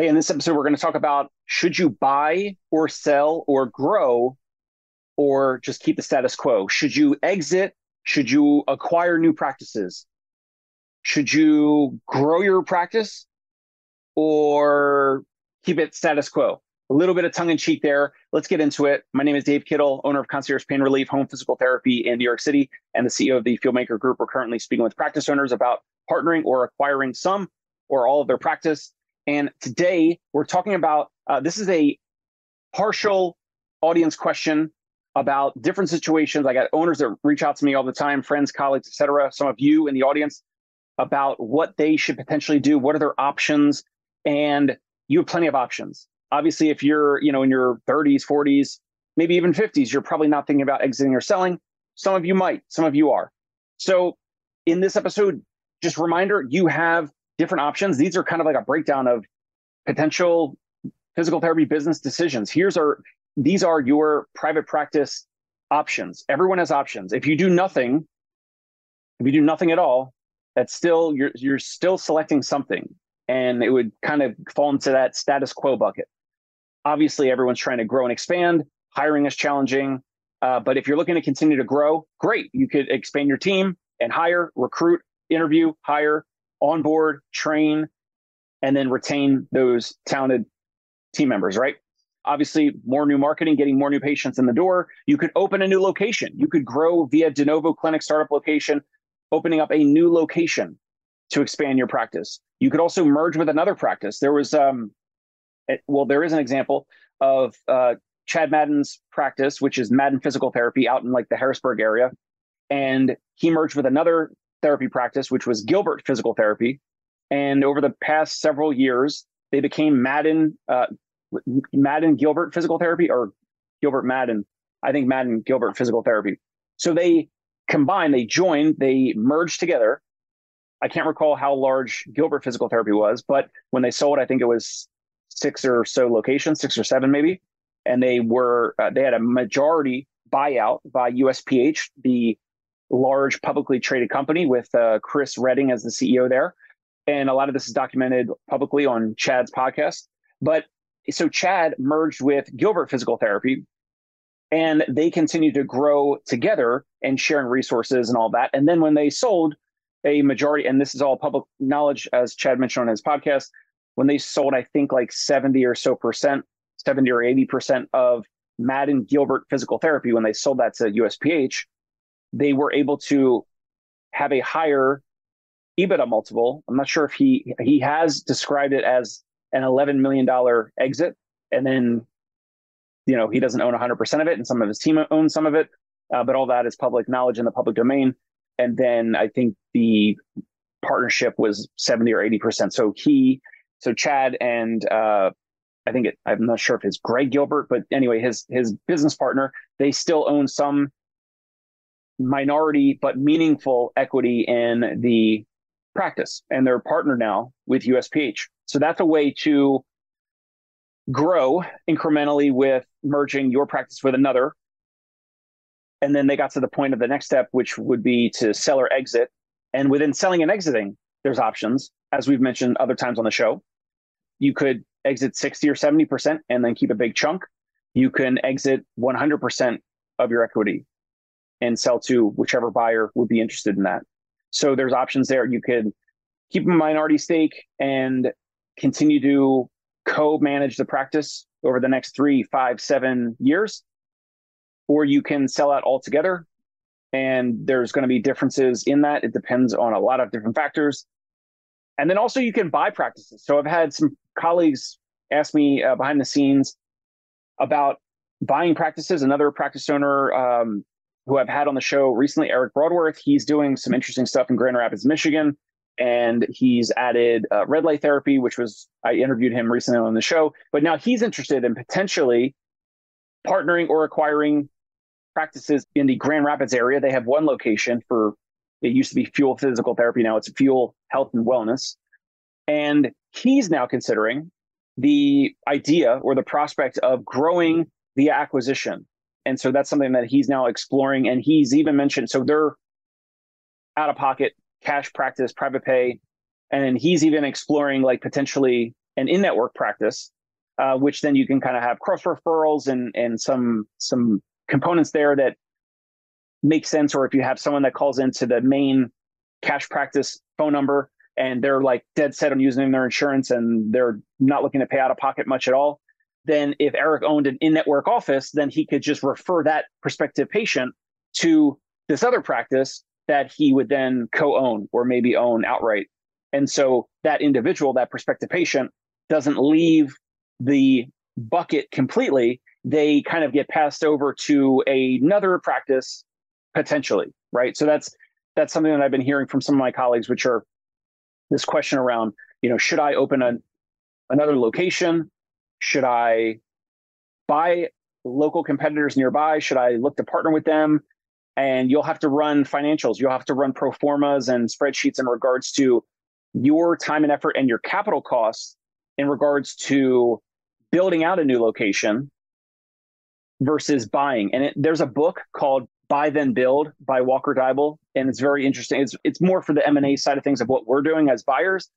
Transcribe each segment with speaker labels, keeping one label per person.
Speaker 1: Hey, in this episode, we're going to talk about should you buy or sell or grow or just keep the status quo? Should you exit? Should you acquire new practices? Should you grow your practice or keep it status quo? A little bit of tongue in cheek there. Let's get into it. My name is Dave Kittle, owner of Concierge Pain Relief Home Physical Therapy in New York City, and the CEO of the Fieldmaker Group. We're currently speaking with practice owners about partnering or acquiring some or all of their practice. And today we're talking about uh, this is a partial audience question about different situations. I got owners that reach out to me all the time, friends, colleagues, etc. Some of you in the audience about what they should potentially do. What are their options? And you have plenty of options. Obviously, if you're you know in your 30s, 40s, maybe even 50s, you're probably not thinking about exiting or selling. Some of you might. Some of you are. So in this episode, just reminder, you have different options. These are kind of like a breakdown of potential physical therapy business decisions. Here's our these are your private practice options. Everyone has options. If you do nothing, if you do nothing at all, that's still you're you're still selecting something, and it would kind of fall into that status quo bucket. Obviously, everyone's trying to grow and expand. Hiring is challenging, uh, but if you're looking to continue to grow, great. You could expand your team and hire, recruit, interview, hire, onboard, train, and then retain those talented team members. Right obviously more new marketing, getting more new patients in the door. You could open a new location. You could grow via de novo clinic startup location, opening up a new location to expand your practice. You could also merge with another practice. There was, um, it, well, there is an example of uh, Chad Madden's practice, which is Madden Physical Therapy out in like the Harrisburg area. And he merged with another therapy practice, which was Gilbert Physical Therapy. And over the past several years, they became Madden uh, Madden Gilbert Physical Therapy or Gilbert Madden. I think Madden Gilbert Physical Therapy. So they combined, they joined, they merged together. I can't recall how large Gilbert Physical Therapy was, but when they sold, I think it was six or so locations, six or seven maybe, and they were uh, they had a majority buyout by USPH, the large publicly traded company with uh, Chris Reading as the CEO there. And a lot of this is documented publicly on Chad's podcast. But so Chad merged with Gilbert Physical Therapy, and they continued to grow together and sharing resources and all that. And then when they sold a majority, and this is all public knowledge, as Chad mentioned on his podcast, when they sold, I think like 70 or so percent, 70 or 80 percent of Madden Gilbert Physical Therapy, when they sold that to USPH, they were able to have a higher EBITDA multiple. I'm not sure if he he has described it as an $11 million exit. And then, you know, he doesn't own 100% of it and some of his team owns some of it. Uh, but all that is public knowledge in the public domain. And then I think the partnership was 70 or 80%. So he, so Chad and uh, I think it, I'm not sure if it's Greg Gilbert, but anyway, his his business partner, they still own some minority but meaningful equity in the practice, and they're partner now with USPH. So that's a way to grow incrementally with merging your practice with another. And then they got to the point of the next step, which would be to sell or exit. And within selling and exiting, there's options, as we've mentioned other times on the show. You could exit 60 or 70% and then keep a big chunk. You can exit 100% of your equity and sell to whichever buyer would be interested in that. So there's options there. You could keep a minority stake and continue to co-manage the practice over the next three, five, seven years, or you can sell out altogether. And there's going to be differences in that. It depends on a lot of different factors. And then also you can buy practices. So I've had some colleagues ask me uh, behind the scenes about buying practices. Another practice owner um, who I've had on the show recently, Eric Broadworth, he's doing some interesting stuff in Grand Rapids, Michigan and he's added uh, red light therapy, which was I interviewed him recently on the show. But now he's interested in potentially partnering or acquiring practices in the Grand Rapids area. They have one location for it used to be Fuel Physical Therapy. Now it's Fuel Health and Wellness, and he's now considering the idea or the prospect of growing the acquisition. And so that's something that he's now exploring. And he's even mentioned so they're out of pocket cash practice, private pay, and he's even exploring like potentially an in-network practice, uh, which then you can kind of have cross referrals and and some some components there that make sense. Or if you have someone that calls into the main cash practice phone number and they're like dead set on using their insurance and they're not looking to pay out of pocket much at all, then if Eric owned an in-network office, then he could just refer that prospective patient to this other practice that he would then co-own or maybe own outright. And so that individual, that prospective patient, doesn't leave the bucket completely. They kind of get passed over to another practice potentially, right? So that's that's something that I've been hearing from some of my colleagues, which are this question around, you know, should I open a, another location? Should I buy local competitors nearby? Should I look to partner with them? And you'll have to run financials. You'll have to run pro formas and spreadsheets in regards to your time and effort and your capital costs in regards to building out a new location versus buying. And it, there's a book called Buy Then Build by Walker Deibel, and it's very interesting. It's it's more for the M and A side of things of what we're doing as buyers,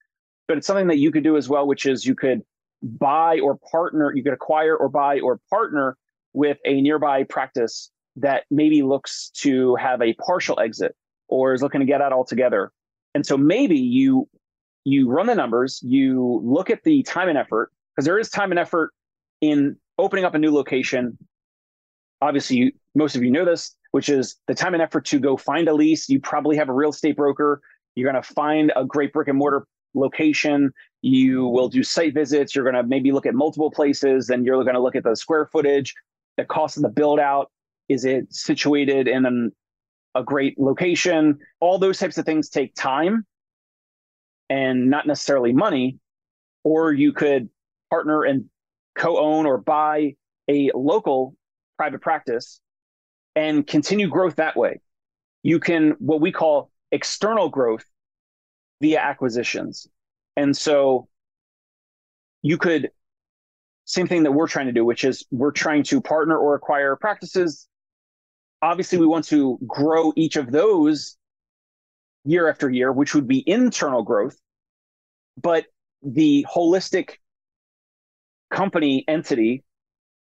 Speaker 1: but it's something that you could do as well, which is you could buy or partner, you could acquire or buy or partner with a nearby practice that maybe looks to have a partial exit or is looking to get out altogether. And so maybe you you run the numbers, you look at the time and effort, because there is time and effort in opening up a new location. Obviously, you, most of you know this, which is the time and effort to go find a lease. You probably have a real estate broker. You're going to find a great brick and mortar location. You will do site visits. You're going to maybe look at multiple places. Then you're going to look at the square footage, the cost of the build out. Is it situated in an, a great location? All those types of things take time and not necessarily money, or you could partner and co-own or buy a local private practice and continue growth that way. You can what we call external growth via acquisitions. And so you could same thing that we're trying to do, which is we're trying to partner or acquire practices. Obviously, we want to grow each of those year after year, which would be internal growth but the holistic company entity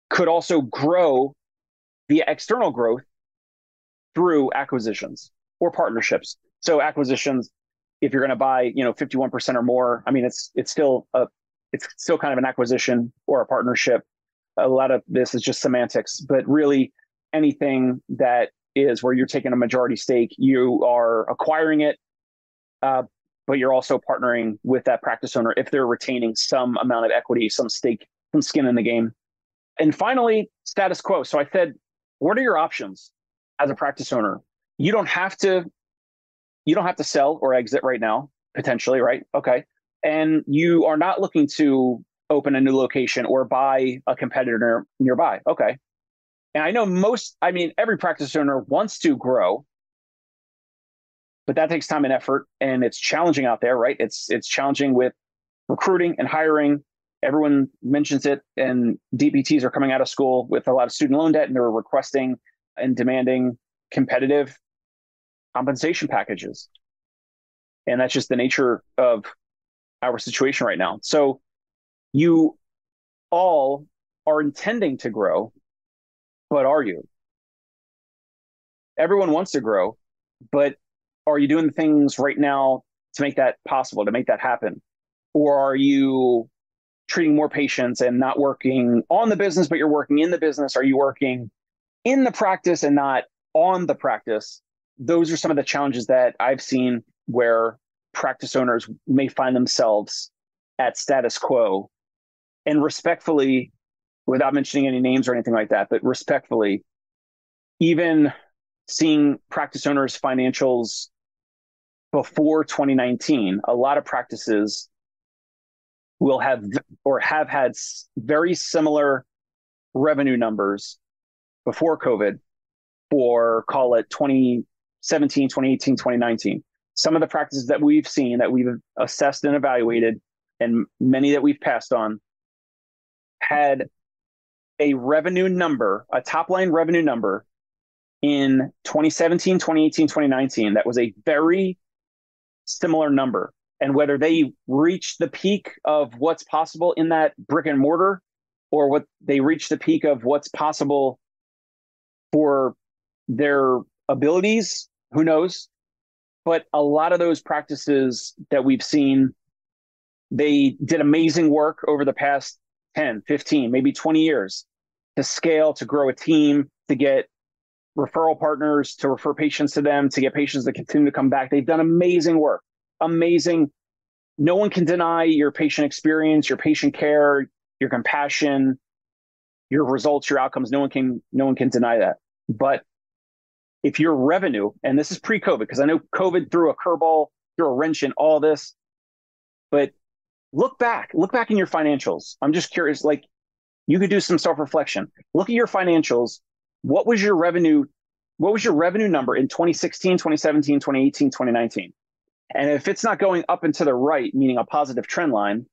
Speaker 1: could also grow via external growth through acquisitions or partnerships. So acquisitions, if you're going to buy, you know, 51% or more, I mean, it's it's still a it's still kind of an acquisition or a partnership. A lot of this is just semantics, but really anything that is where you're taking a majority stake, you are acquiring it, uh, but you're also partnering with that practice owner if they're retaining some amount of equity, some stake, some skin in the game. And finally, status quo. So I said, what are your options as a practice owner? You don't have to you don't have to sell or exit right now, potentially, right? Okay. And you are not looking to open a new location or buy a competitor nearby. Okay. And I know most, I mean, every practice owner wants to grow but that takes time and effort and it's challenging out there right it's it's challenging with recruiting and hiring everyone mentions it and dpts are coming out of school with a lot of student loan debt and they're requesting and demanding competitive compensation packages and that's just the nature of our situation right now so you all are intending to grow but are you everyone wants to grow but are you doing things right now to make that possible, to make that happen? Or are you treating more patients and not working on the business, but you're working in the business? Are you working in the practice and not on the practice? Those are some of the challenges that I've seen where practice owners may find themselves at status quo. And respectfully, without mentioning any names or anything like that, but respectfully, even seeing practice owners' financials before 2019, a lot of practices will have or have had very similar revenue numbers before COVID for call it 2017, 2018, 2019. Some of the practices that we've seen that we've assessed and evaluated, and many that we've passed on, had a revenue number, a top line revenue number in 2017, 2018, 2019 that was a very similar number and whether they reach the peak of what's possible in that brick and mortar or what they reach the peak of what's possible for their abilities who knows? But a lot of those practices that we've seen they did amazing work over the past 10 15 maybe 20 years to scale to grow a team to get referral partners to refer patients to them to get patients to continue to come back. They've done amazing work amazing. No one can deny your patient experience your patient care your compassion your results your outcomes. No one can no one can deny that. But if your revenue and this is pre-covid because i know covid threw a curveball threw a wrench in all this but look back look back in your financials. I'm just curious like you could do some self-reflection. Look at your financials. What was your revenue what was your revenue number in 2016 2017 2018 2019 and if it's not going up and to the right meaning a positive trend line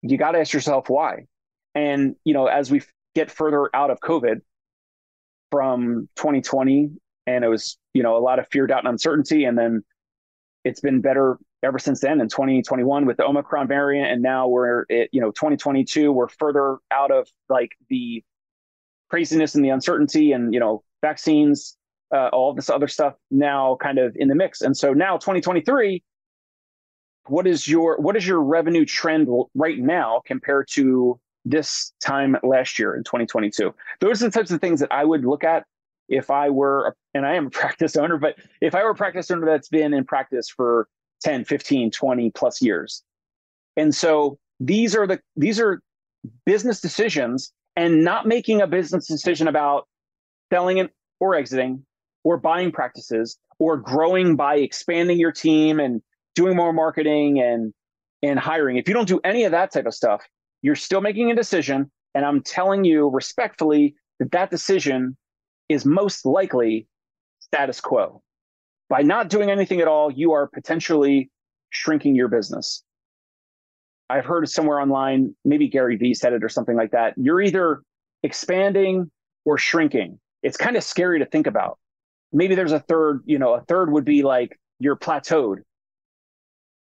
Speaker 1: you got to ask yourself why. And you know as we get further out of covid from 2020 and it was you know a lot of fear doubt and uncertainty. And then it's been better ever since then in 2021 with the omicron variant. And now we're at you know 2022 we're further out of like the craziness and the uncertainty and you know vaccines uh, all this other stuff now kind of in the mix. And so now 2023 what is your what is your revenue trend right now compared to this time last year in 2022. Those are the types of things that I would look at if I were, and I am a practice owner, but if I were a practice owner that's been in practice for 10, 15, 20 plus years. And so these are the, these are business decisions and not making a business decision about selling it or exiting or buying practices or growing by expanding your team and doing more marketing and and hiring. If you don't do any of that type of stuff, you're still making a decision. And I'm telling you respectfully that that decision is most likely status quo. By not doing anything at all, you are potentially shrinking your business. I've heard somewhere online, maybe Gary Vee said it or something like that. You're either expanding or shrinking. It's kind of scary to think about. Maybe there's a third, you know, a third would be like you're plateaued.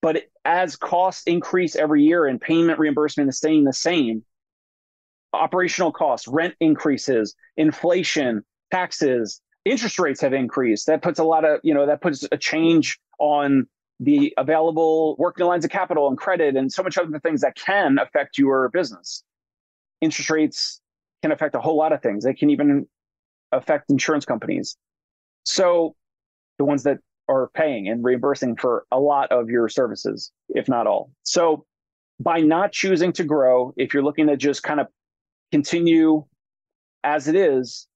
Speaker 1: But as costs increase every year and payment reimbursement is staying the same, operational costs, rent increases, inflation, taxes, interest rates have increased. That puts a lot of, you know, that puts a change on the available working lines of capital and credit and so much other things that can affect your business. Interest rates can affect a whole lot of things. They can even affect insurance companies. So the ones that are paying and reimbursing for a lot of your services, if not all. So by not choosing to grow, if you're looking to just kind of continue as it is,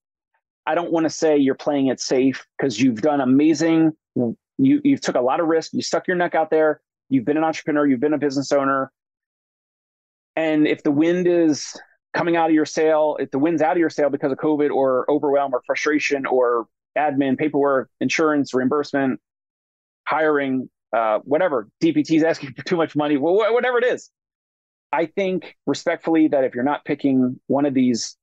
Speaker 1: I don't want to say you're playing it safe because you've done amazing. You you've took a lot of risk. You stuck your neck out there. You've been an entrepreneur. You've been a business owner. And if the wind is coming out of your sail, if the wind's out of your sail because of COVID or overwhelm or frustration or admin, paperwork, insurance, reimbursement, hiring, uh, whatever, DPT is asking for too much money, whatever it is. I think respectfully that if you're not picking one of these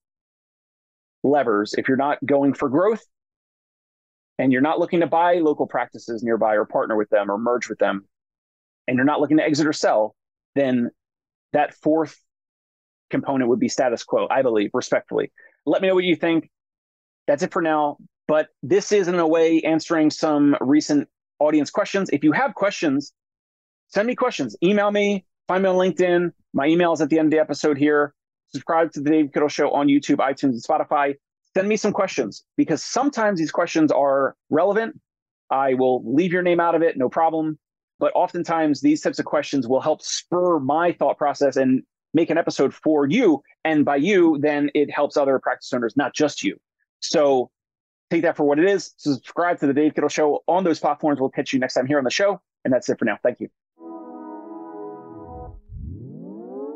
Speaker 1: levers, if you're not going for growth and you're not looking to buy local practices nearby or partner with them or merge with them, and you're not looking to exit or sell, then that fourth component would be status quo, I believe, respectfully. Let me know what you think. That's it for now. But this is, in a way, answering some recent audience questions. If you have questions, send me questions. Email me, find me on LinkedIn. My email is at the end of the episode here. Subscribe to the Dave Kittle Show on YouTube, iTunes, and Spotify. Send me some questions because sometimes these questions are relevant. I will leave your name out of it, no problem. But oftentimes, these types of questions will help spur my thought process and make an episode for you. And by you, then it helps other practice owners, not just you. So take that for what it is. Subscribe to the Dave Kittle Show on those platforms. We'll catch you next time here on the show. And that's it for now. Thank you.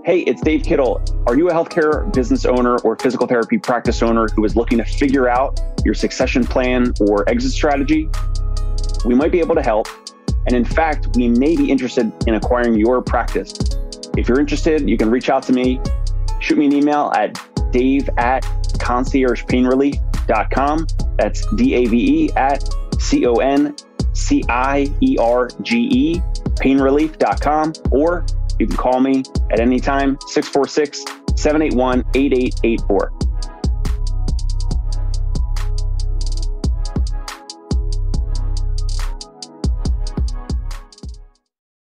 Speaker 1: Hey, it's Dave Kittle. Are you a healthcare business owner or physical therapy practice owner who is looking to figure out your succession plan or exit strategy? We might be able to help. And in fact, we may be interested in acquiring your practice. If you're interested, you can reach out to me. Shoot me an email at dave at conciergepainrelief.com. That's D A V E at C O N C I E R G E, painrelief.com, or you can call me at any time, 646 781 8884.